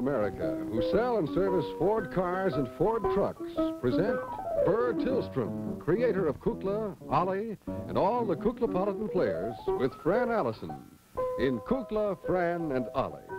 America, who sell and service Ford cars and Ford trucks, present Burr Tillstrom, creator of Kukla, Ollie, and all the Kuklapolitan players, with Fran Allison in Kukla, Fran, and Ollie.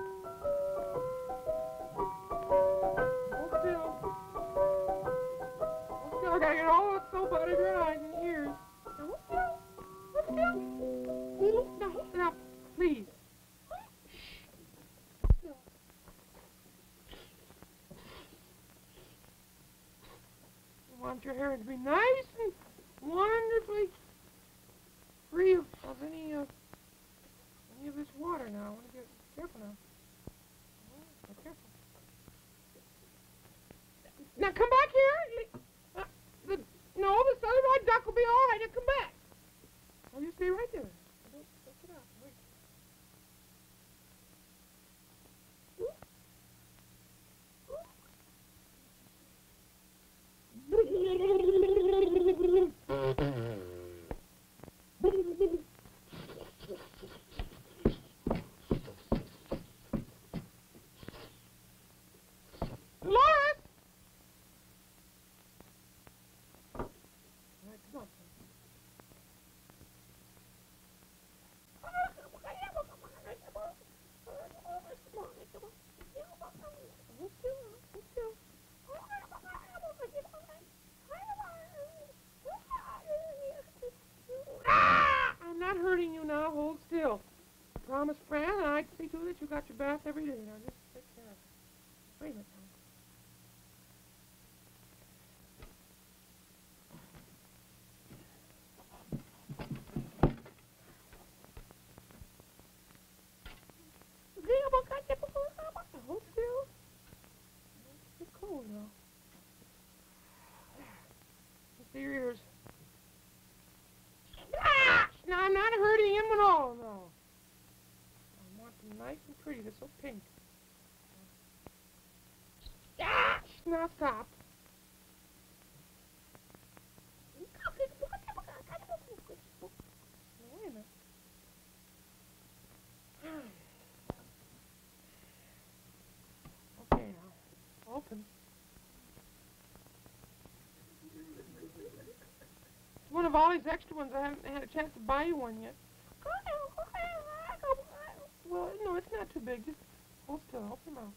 I promise, Fran, and I see to it that you got your bath every day. Now just take care of it. Wait a minute. now. Hold still. It's cold now. Let's see your ears. Ah! No, I'm not hurting him at all, no. I want them nice and pretty. They're so pink. Ah! Now stop. Now. Okay, now. Open. One of all these extra ones. I haven't had a chance to buy you one yet. Well, no, it's not too big. Just hold still. Open your mouth.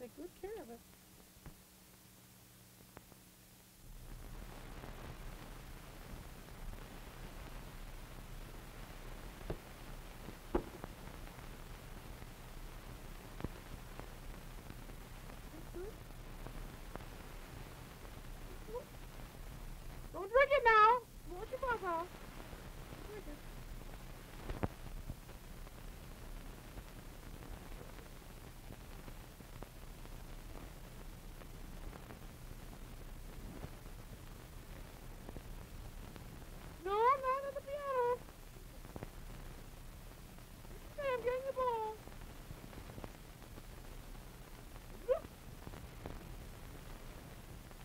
Take good care of it. Don't drink it now. Wash your mouth out. Drink it. No, I'm not at the piano. Hey, I'm getting the ball.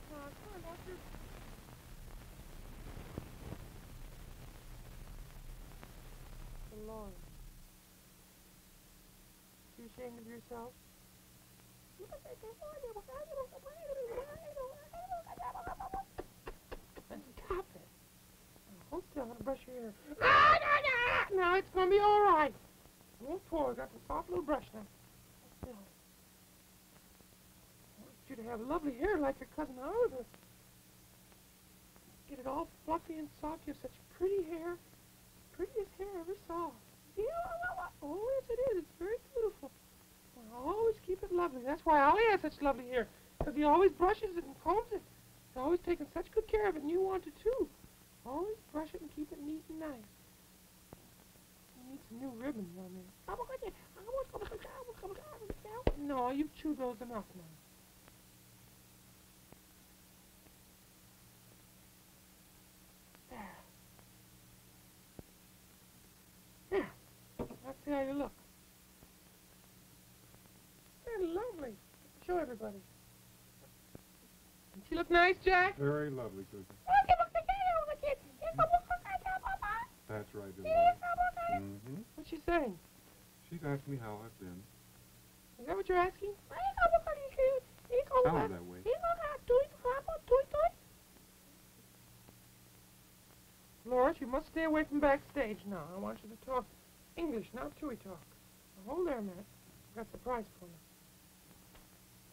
Come on, come on, watch your... The Lord. You ashamed of yourself? Stop it. Hold still, I'm gonna brush your hair. Ah, no, no. Now it's gonna be all right. Pull. I got the soft little brush now. I want you to have lovely hair like your cousin Oliver. Get it all fluffy and soft. You have such pretty hair. Prettiest hair I ever saw. Oh yes it is. It's very beautiful. Always keep it lovely. That's why Ollie has such lovely hair. Because he always brushes it and combs it. He's always taking such good care of it, and you want to too. Always brush it and keep it neat and nice. You need some new ribbons on there. No, you've chewed those enough now. There. There. Let's see how you look. They're lovely. Show everybody. Does she look nice, Jack? Very lovely, Susan. That's right, Hey, Dolores. Cowboy. Mm-hmm. What's she saying? She's asked me how I've been. Is that what you're asking? Hey, Cowboy. Hey, Sounds that way. Dolores, you must stay away from backstage now. I want you to talk English, not Tui talk. Now, hold there a minute. I've got a surprise for you.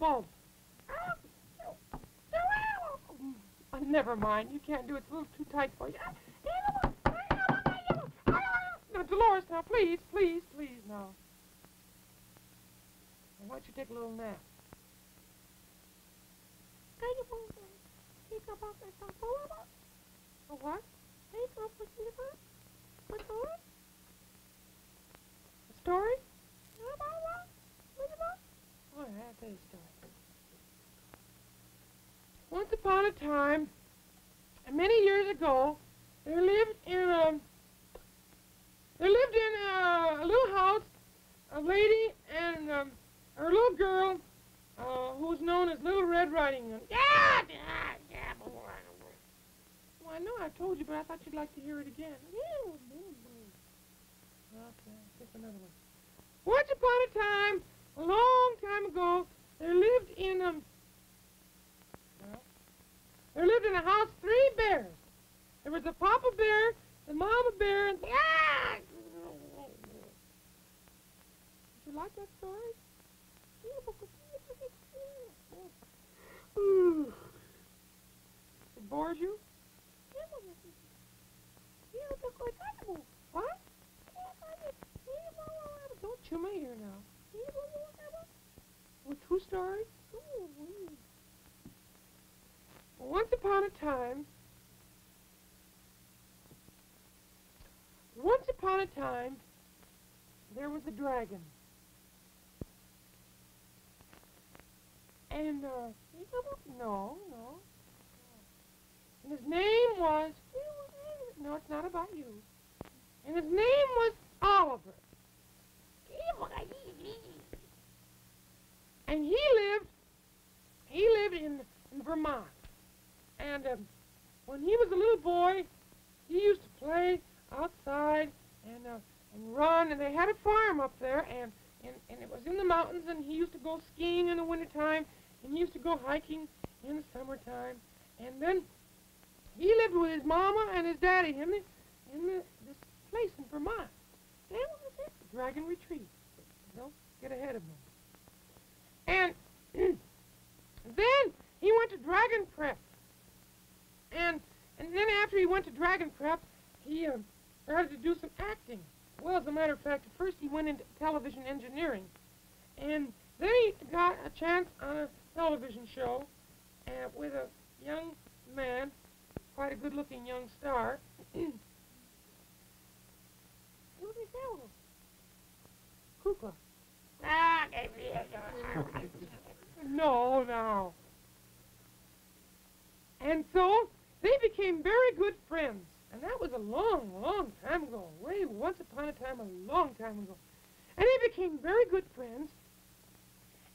bulb. Uh, never mind. You can't do it. It's a little too tight for you. No, Dolores, now, please, please, please, now. Now, why don't you take a little nap? A what? A story? Once upon a time, many years ago, there lived in a there lived in a, a little house a lady and um, her little girl uh, who was known as Little Red Riding Hood. Yeah, yeah, yeah. Well, I know I told you, but I thought you'd like to hear it again. Okay, pick another one. Once upon a time, a long time ago, there lived in um. Well, there lived in a house three bears. There was a papa bear, the mama bear, and yeah. Did you like that story? It bores you? What? Don't chew my ear now. True story? Once upon a time, once upon a time, there was a dragon. And, uh, no, no. And his name was, no, it's not about you. And his name was Oliver. And he lived, he lived in, in Vermont. And um, when he was a little boy, he used to play outside and uh, and run. And they had a farm up there, and, and, and it was in the mountains. And he used to go skiing in the wintertime, and he used to go hiking in the summertime. And then he lived with his mama and his daddy in the, in the, this place in Vermont. That was it, Dragon Retreat. Don't get ahead of me. And then he went to Dragon Prep. And and then after he went to Dragon Prep, he uh, started to do some acting. Well, as a matter of fact, first he went into television engineering. And then he got a chance on a television show uh, with a young man, quite a good-looking young star. Kukla. Ah, no, no. And so they became very good friends. And that was a long, long time ago. Way once upon a time, a long time ago. And they became very good friends.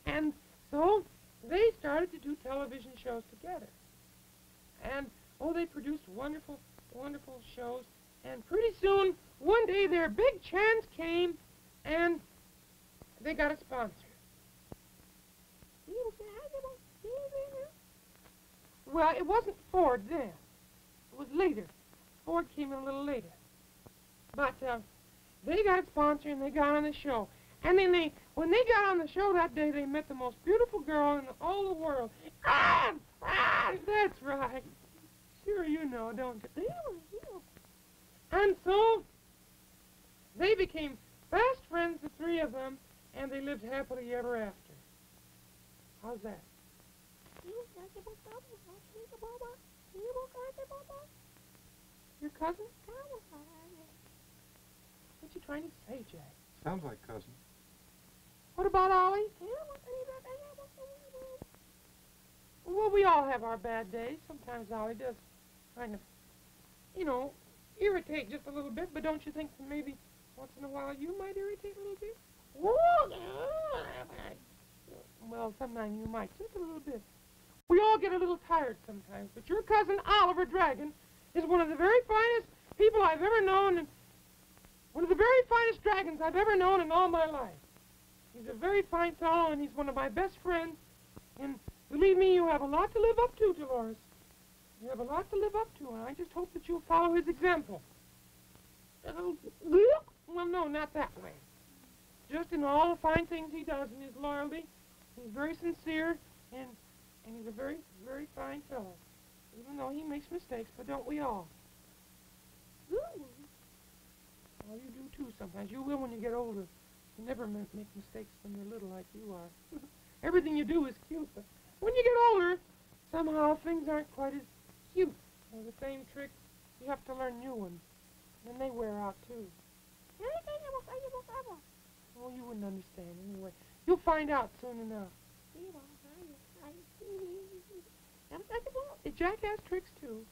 And so they started to do television shows together. And, oh, they produced wonderful, wonderful shows. And pretty soon, one day, their big chance came, and they got a sponsor. Well, it wasn't Ford then. It was later. Ford came in a little later. But uh, they got a sponsor and they got on the show. And then they, when they got on the show that day, they met the most beautiful girl in all the world. Ah, ah, that's right. Sure, you know, don't you? And so they became fast friends, the three of them, and they lived happily ever after. How's that? Your cousin? What's you trying to say, Jack? Sounds like cousin. What about Ollie? Well, we all have our bad days. Sometimes Ollie does kind of, you know, irritate just a little bit, but don't you think that maybe once in a while you might irritate a little bit? Well, sometimes you might, just a little bit. We all get a little tired sometimes, but your cousin Oliver Dragon is one of the very finest people I've ever known, and one of the very finest dragons I've ever known in all my life. He's a very fine fellow, and he's one of my best friends. And believe me, you have a lot to live up to, Dolores. You have a lot to live up to, and I just hope that you'll follow his example. Uh, well, no, not that way. Just in all the fine things he does in his loyalty. He's very sincere, and and he's a very, very fine fellow. Even though he makes mistakes, but don't we all? Well, you do too sometimes. You will when you get older. You never ma- make mistakes when you're little like you are. Everything you do is cute, but when you get older, somehow things aren't quite as cute. Or the same tricks, you have to learn new ones. And they wear out too. Oh, you wouldn't understand anyway. You'll find out soon enough. Jack has tricks too.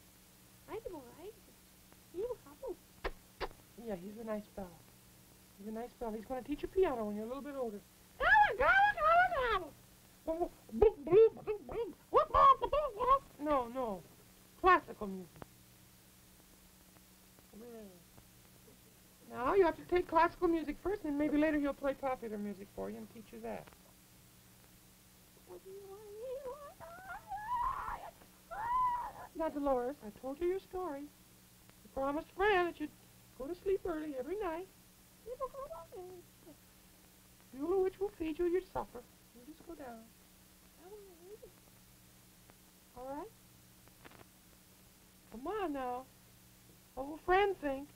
Yeah, he's a nice fellow. He's a nice fellow. He's going to teach you piano when you're a little bit older. No, no. Classical music. Now you have to take classical music first, and maybe later he'll play popular music for you and teach you that. Now, Dolores, I told you your story. You promised Fran that you'd go to sleep early every night. Beulah Witch will feed you your supper. You just go down. All right? Come on now. What will Fran think?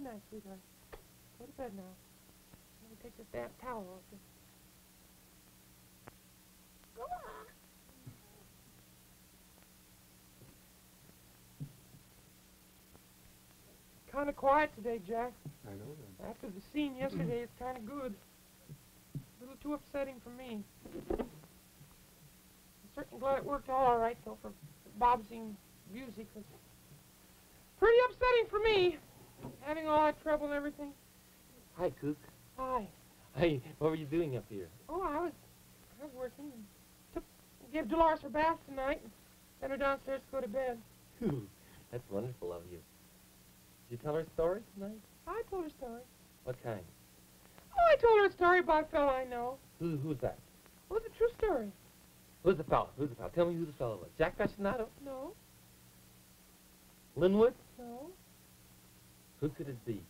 Good night, sweetheart. Go to bed now. Let me take this damn towel off you. Go on. Kind of quiet today, Jack. I know that. After the scene yesterday, it's kind of good. A little too upsetting for me. Certainly glad it worked out all right, though, for Bobsy music. was pretty upsetting for me, having all that trouble and everything. Hi, Cook. Hi. Hey, what were you doing up here? Oh, I was, I was working. And took, gave Dolores her bath tonight, and sent her downstairs to go to bed. Phew, That's wonderful of you. Did you tell her a story tonight? I told her a story. What kind? Oh, I told her a story about a fellow I know. Who, who's that? It was a true story. Who's the fellow? Who's the fellow? Tell me who the fellow was. Jack Fascinato? No, Linwood? no. Who could it be?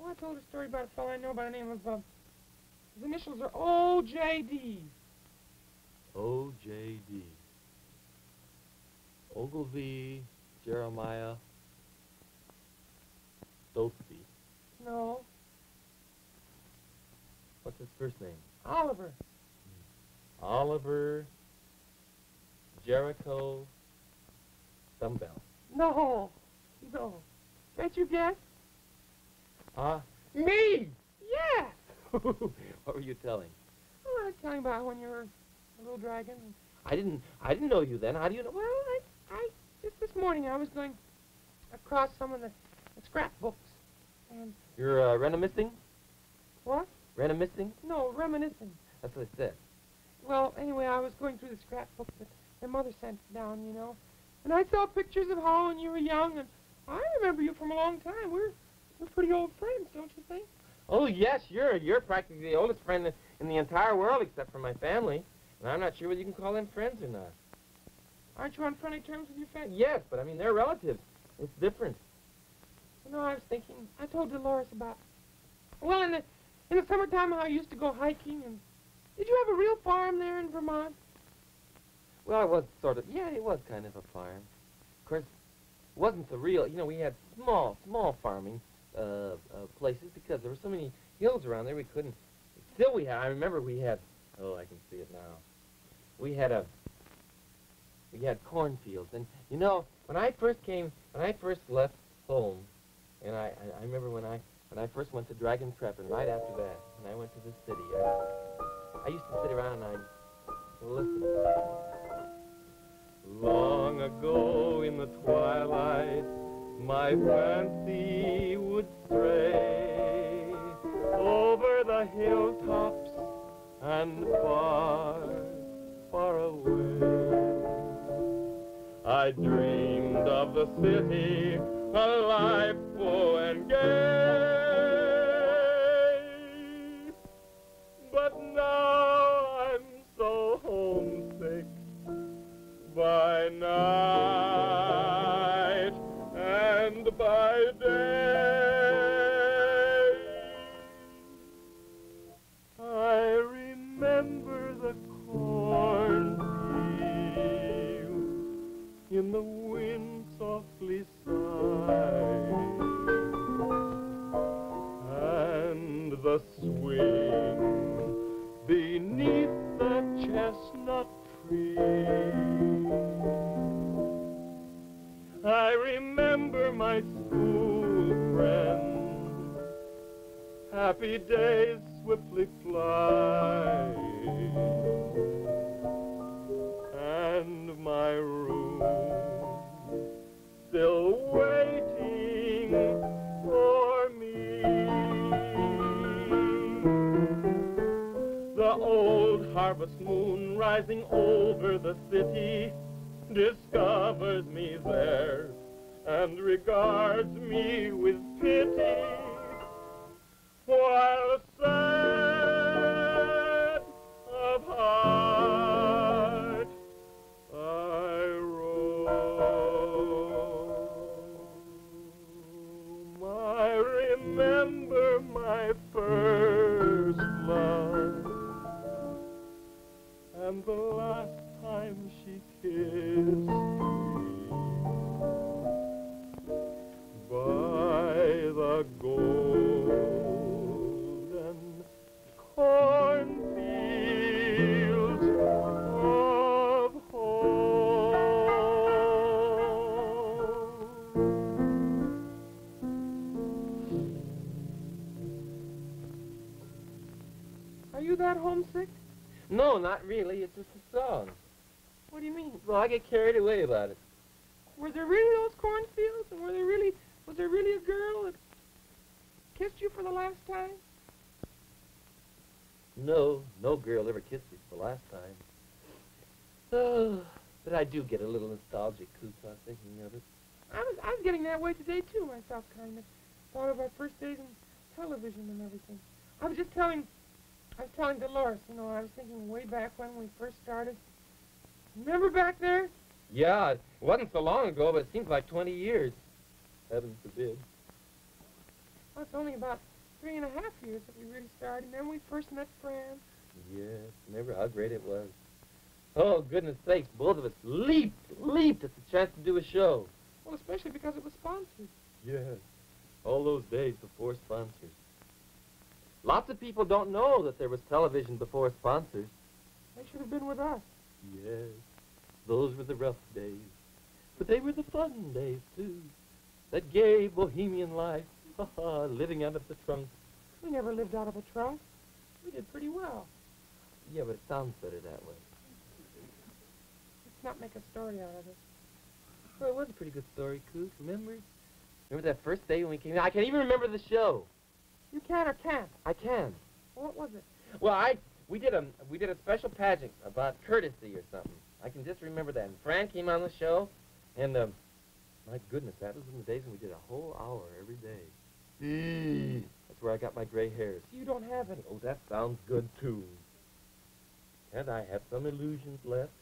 Oh, I told a story about a fellow I know by the name of, uh, his initials are O.J.D. O.J.D. Ogilvy Jeremiah Stokesby. No, What's his first name? Oliver. Oliver Jericho Dumbbell. No, no. Can't you guess? Huh? Me! Yes. what were you telling? Well, I was telling about when you were a little dragon. I didn't I didn't know you then. How do you know? Well, I, I just this morning I was going across some of the, the scrapbooks, and You're uh, reminiscing? what? Reminiscing? No, reminiscing. That's what I said. Well, anyway, I was going through the scrapbook that their mother sent down, you know, and I saw pictures of how when you were young, and I remember you from a long time. We're we're pretty old friends, don't you think? Oh yes, you're you're practically the oldest friend in- the entire world except for my family. And I'm not sure whether you can call them friends or not. Aren't you on friendly terms with your family? Yes, but I mean they're relatives. It's different. You know, I was thinking. I told Dolores about. Well, in the in the summertime, how I used to go hiking, and did you have a real farm there in Vermont? Well, it was sort of yeah, it was kind of a farm. Of course, wasn't the real. You know, we had small, small farming, uh, uh, places because there were so many hills around there we couldn't. Still, we had. I remember we had. Oh, I can see it now. We had a. We had cornfields, and you know, when I first came, when I first left home, and I, I, I remember when I, when I first went to Dragon Prep, and right after that, when I went to the city, I, I used to sit around and I'd listen. Long ago in the twilight, my fancy would stray over the hilltops and far, far away. I dreamed of the city, a life full and gay. But now harvest moon rising over the city discovers me there and regards me with pity you that homesick? No, not really. It's just a song. What do you mean? Well, I get carried away about it. Were there really those cornfields? And were there really was there really a girl that kissed you for the last time? No, no girl ever kissed me for the last time. Oh, but I do get a little nostalgic, Koopa, thinking of it. I was I was getting that way today too myself, kind of. Thought of our first days in television and everything. I was just telling, I was telling Dolores, you know, I was thinking way back when we first started. Remember back there? Yeah, it wasn't so long ago, but it seems like 20 years. Heaven forbid. Well, it's only about three and a half years that we really started. And then we first met Fran. Yes, remember how great it was. Oh, goodness sakes, both of us leaped, leaped at the chance to do a show. Well, especially because it was sponsored. Yes, all those days before sponsors. Lots of people don't know that there was television before sponsors. They should have been with us. Yes, those were the rough days. But they were the fun days, too. That gay bohemian life, ha ha, living out of the trunk. We never lived out of a trunk. We did pretty well. Yeah, but it sounds better that way. Let's not make a story out of it. Well, it was a pretty good story, Coos. Remember? Remember that first day when we came? in? I can't even remember the show. You can or can't. I can. What was it? Well, I we did a we did a special pageant about courtesy or something. I can just remember that. And Fran came on the show, and um, my goodness, that was in the days when we did a whole hour every day. That's where I got my gray hairs. You don't have any. Oh, that sounds good too. Can't I have some illusions left?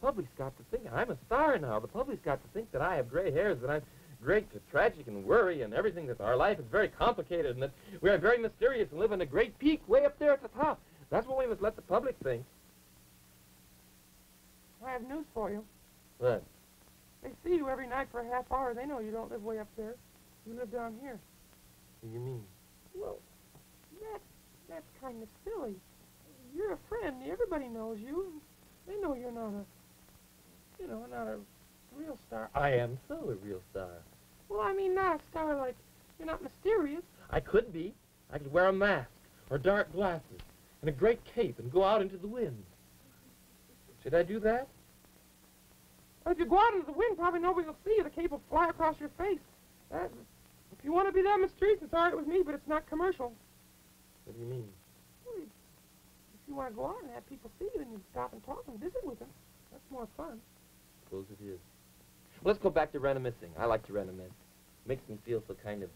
The public's got to think I'm a star now. The public's got to think that I have gray hairs, that I'm great, to tragic and worry and everything. That our life is very complicated and that we are very mysterious and live in a great peak way up there at the top. That's what we must let the public think. I have news for you. What? They see you every night for a half hour. They know you don't live way up there. You live down here. What do you mean? Well, that that's kind of silly. You're a friend. Everybody knows you. They know you're not a, you know, not a real star. I am so a real star. Well, I mean, not a star like you're not mysterious. I could be. I could wear a mask or dark glasses and a great cape and go out into the wind. Should I do that? But if you go out into the wind, probably nobody will see you. The cape will fly across your face. That, if you want to be that mysterious, it's all right with me, but it's not commercial. What do you mean? Well, If you want to go out and have people see you, then you stop and talk and visit with them. That's more fun. Suppose it is. Let's go back to reminiscing. I like to reminisce. Makes me feel so kind of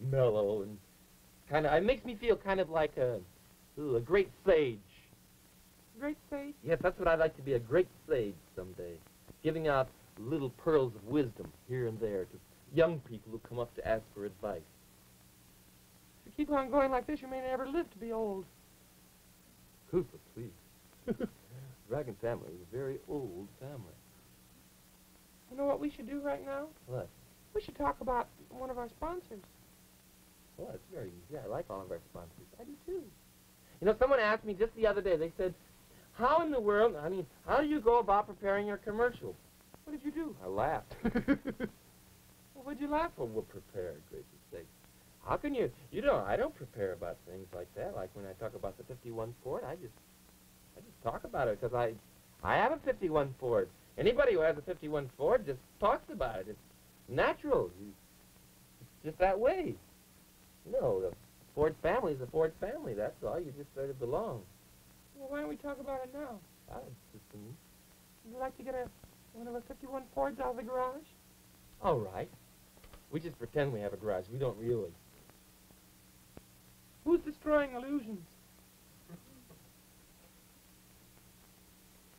mellow and kind of. It makes me feel kind of like a, ooh, a great sage. Great sage. Yes, that's what I'd like to be, a great sage someday. Giving out little pearls of wisdom here and there to young people who come up to ask for advice. If you keep on going like this, you may never live to be old. Cooper, please. Dragon family is a very old family. You know what we should do right now? What? We should talk about one of our sponsors. Well, it's very easy. I like all of our sponsors. I do too. You know, someone asked me just the other day, they said, how in the world, I mean, how do you go about preparing your commercial? What did you do? I laughed. What would you laugh well, we're prepared, gracious sake. How can you, you know, I don't prepare about things like that. Like when I talk about the 51 Ford, I just, I just talk about it because I, I have a 51 Ford. Anybody who has a 51 Ford just talks about it. It's natural. It's just that way. You know, the Ford family is a Ford family. That's all. You just sort of belong. Well, why don't we talk about it now? I just, um, Would you like to get a one of our 51 Fords out of the garage? all right. We just pretend we have a garage. We don't really. Who's destroying illusions?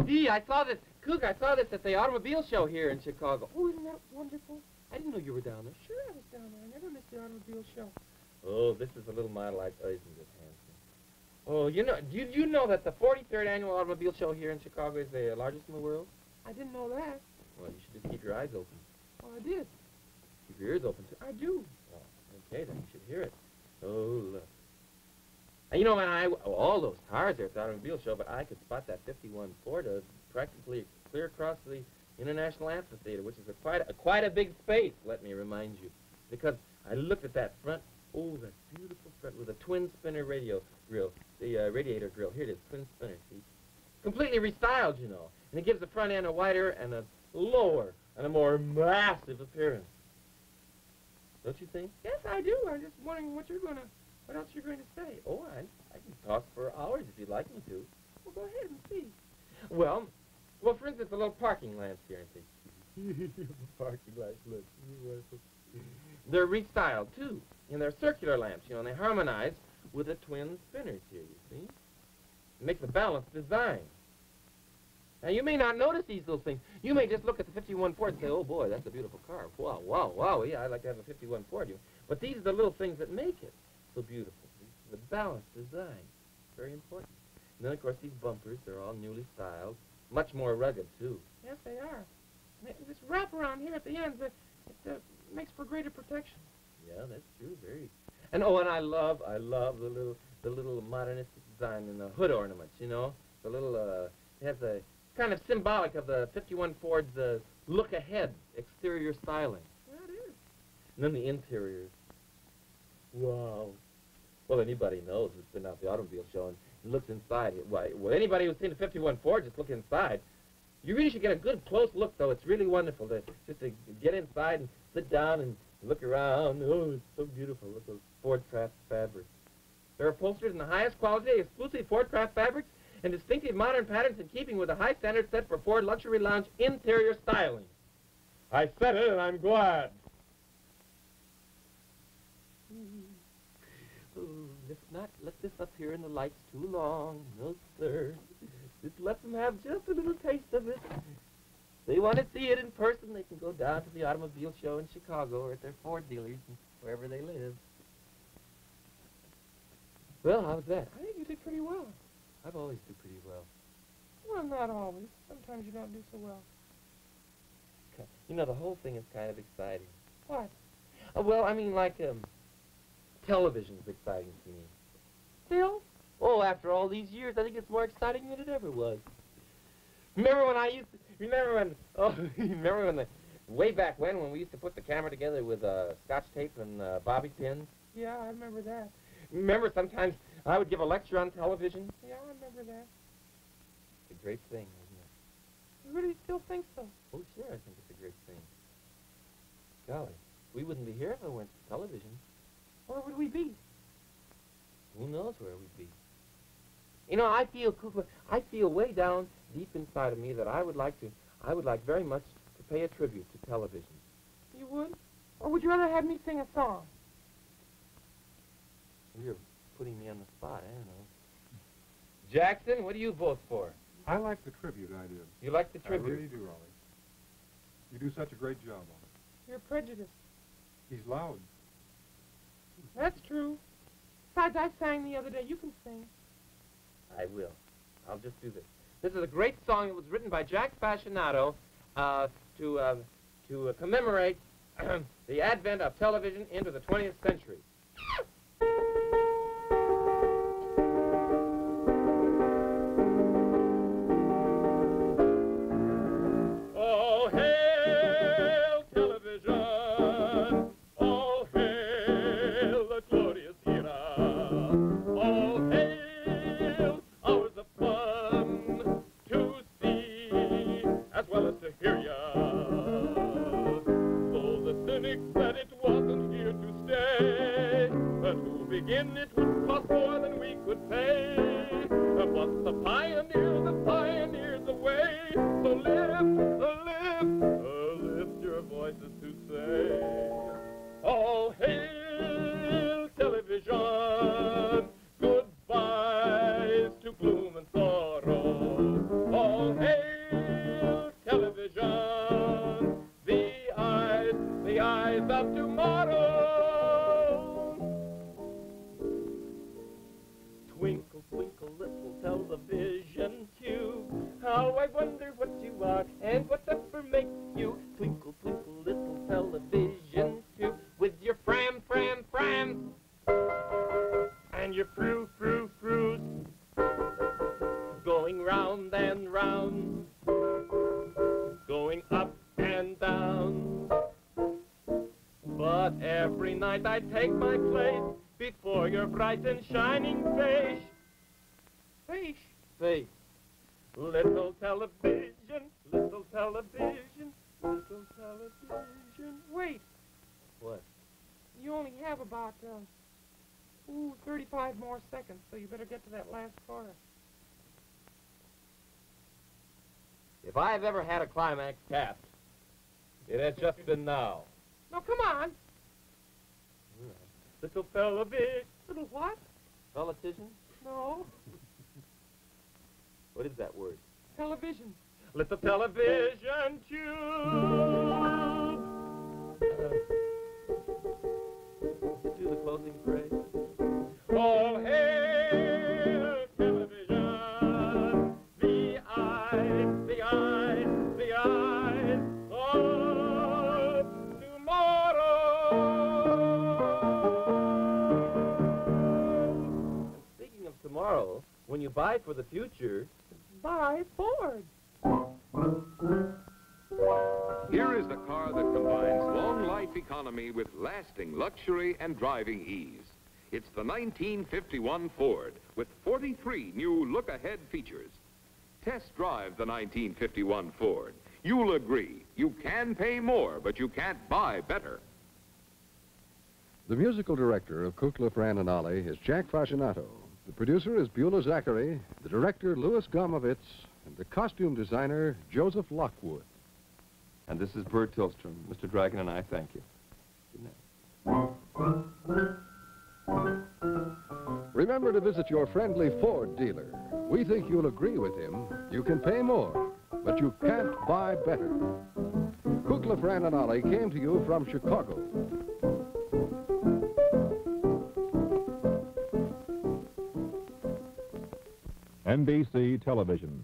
Gee, I saw this. Cook, I saw this at the automobile show here in Chicago. Oh, isn't that wonderful? I didn't know you were down there. Sure, I was down there. I never missed the automobile show. Oh, this is a little model I... Oh, isn't it handsome? Oh, you know, do you, you know that the 43rd annual automobile show here in Chicago is the largest in the world? I didn't know that. Well, you should just keep your eyes open. Oh, I did. Keep your ears open, too. I do. Oh, okay, then you should hear it. Oh, look. And you know, when I... Oh, all those cars there at the automobile show, but I could spot that 51 Ford uh, practically clear across the International Amphitheater, which is a quite, a quite a big space, let me remind you. Because I looked at that front, oh, that beautiful front with a twin spinner radio grill, the uh, radiator grill. Here it is, twin spinner, see? Completely restyled, you know. And it gives the front end a wider and a lower and a more massive appearance. Don't you think? Yes, I do. I'm just wondering what you're gonna, what else you're going to say. Oh, I, I can talk for hours if you'd like me to. Well, go ahead and see. Well, well, for instance, the little parking lamps here, I think. parking lamps, look. They're restyled, too. And they're circular lamps, you know, and they harmonize with the twin spinners here, you see? It makes a balanced design. Now, you may not notice these little things. You may just look at the 51 Ford and say, oh, boy, that's a beautiful car. Wow, wow, wow, yeah, I'd like to have a 51 Ford. You- But these are the little things that make it so beautiful. The balanced design. Very important. And then, of course, these bumpers, they're all newly styled. Much more rugged, too. Yes, they are. This wrap around here at the ends, it, it uh, makes for greater protection. Yeah, that's true. Very. And oh, and I love, I love the little, the little modernistic design in the hood ornaments. You know, the little, uh, it has a kind of symbolic of the 51 Ford's uh, look ahead exterior styling. Yeah, it is. And then the interiors. Wow. Well, anybody knows who's been out the automobile show and looks inside. Why, well, anybody who's seen a 51 Ford, just look inside. You really should get a good close look, though. It's really wonderful to just to get inside and sit down and look around. Oh, it's so beautiful. Look at those Ford Craft fabrics. They're upholstered in the highest quality, exclusive Ford Craft fabrics and distinctive modern patterns in keeping with the high standards set for Ford Luxury Lounge interior styling. I said it, and I'm glad. Oh, let's not let this up here in the lights too long. No, sir. Just let them have just a little taste of it. If they want to see it in person, they can go down to the automobile show in Chicago or at their Ford dealers, wherever they live. Well, how's that? I think you did pretty well. I've always do pretty well. Well, not always. Sometimes you don't do so well. You know, the whole thing is kind of exciting. What? Uh, well, I mean, like, um, Television's exciting to me. Still? Oh, after all these years, I think it's more exciting than it ever was. Remember when I used to, remember when, oh, remember when the, way back when, when we used to put the camera together with uh, scotch tape and uh, bobby pins? Yeah, I remember that. Remember sometimes I would give a lecture on television? Yeah, I remember that. It's a great thing, isn't it? You really still think so? Oh, sure, I think it's a great thing. Golly, we wouldn't be here if it went to television. Where would we be? Who knows where we'd be? You know, I feel, Kukla, I feel way down deep inside of me that I would like to, I would like very much to pay a tribute to television. You would? Or would you rather have me sing a song? You're putting me on the spot, I don't know. Jackson, what do you vote for? I like the tribute idea. You like the tribute? I tribute? really do, Ollie. You do such a great job on it. You're prejudiced. He's loud. That's true. Besides, I sang the other day. You can sing. I will. I'll just do this. This is a great song that was written by Jack Fascinato uh, to, uh, to uh, commemorate the advent of television into the 20th century. I take my place before your bright and shining face. Fish. Face. Little television, little television, little television. Wait. What? You only have about, uh, ooh, 35 more seconds, so you better get to that last chorus. If I've ever had a climax capped, it has just been now. No, come on. Little television. Little what? Politician? No. What is that word? Television. Let the television tube. Uh, do the closing phrase. All hail when you buy for the future, Buy Ford. Here is the car that combines long life economy with lasting luxury and driving ease. It's the 1951 Ford with 43 new look-ahead features. Test drive the 1951 Ford. You'll agree, you can pay more, but you can't buy better. The musical director of Kukla, Fran and Ollie is Jack Fascinato. The producer is Beulah Zachary, the director Lewis Gomavitz, and the costume designer Joseph Lockwood. And this is Burr Tillstrom. Mr. Dragon and I thank you. Good night. Remember to visit your friendly Ford dealer. We think you'll agree with him. You can pay more, but you can't buy better. Kukla, Fran and Ollie came to you from Chicago. NBC Television.